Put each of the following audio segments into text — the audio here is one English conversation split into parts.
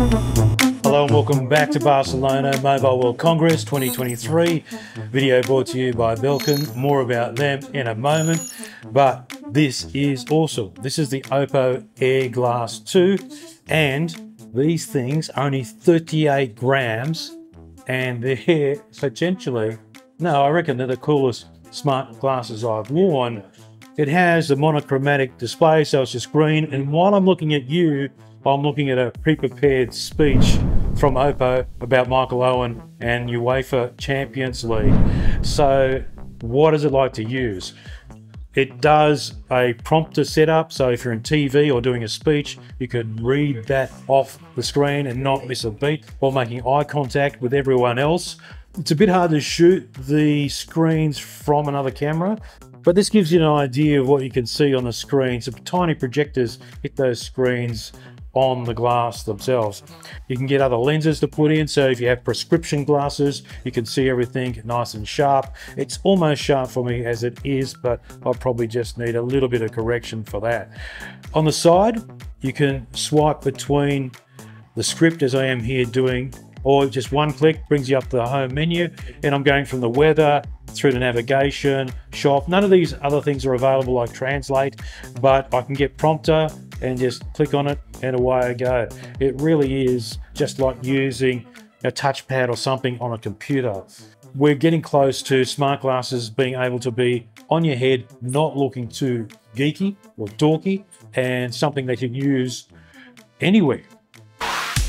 Hello and welcome back to Barcelona Mobile World Congress 2023. Video brought to you by Belkin. More about them in a moment. But this is awesome. This is the Oppo Air Glass 2 and these things only 38 grams and they're potentially, no, I reckon they're the coolest smart glasses I've worn. It has a monochromatic display, so it's just green. And while I'm looking at you, I'm looking at a pre-prepared speech from Oppo about Michael Owen and UEFA Champions League. So what is it like to use? It does a prompter setup, so if you're in TV or doing a speech, you can read that off the screen and not miss a beat while making eye contact with everyone else. It's a bit hard to shoot the screens from another camera, but this gives you an idea of what you can see on the screen. So tiny projectors hit those screens on the glass themselves. You can get other lenses to put in, so if you have prescription glasses, you can see everything nice and sharp. It's almost sharp for me as it is, but I'll probably just need a little bit of correction for that. On the side, you can swipe between the script as I am here doing, or just one click brings you up to the home menu, and I'm going from the weather through the navigation, shop. None of these other things are available like translate, but I can get prompter, and just click on it and away I go. It really is just like using a touchpad or something on a computer. We're getting close to smart glasses being able to be on your head, not looking too geeky or dorky, and something that you can use anywhere.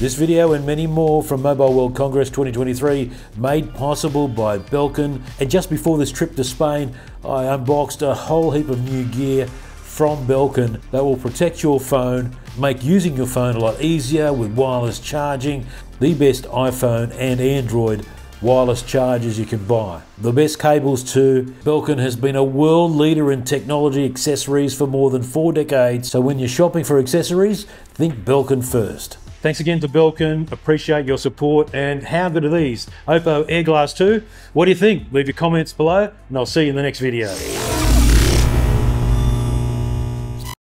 This video and many more from Mobile World Congress 2023 made possible by Belkin. And just before this trip to Spain, I unboxed a whole heap of new gear from Belkin that will protect your phone, make using your phone a lot easier with wireless charging, the best iPhone and Android wireless chargers you can buy. The best cables too. Belkin has been a world leader in technology accessories for more than four decades, so when you're shopping for accessories, think Belkin first. Thanks again to Belkin. Appreciate your support. And how good are these? Oppo Airglass 2. What do you think? Leave your comments below, and I'll see you in the next video.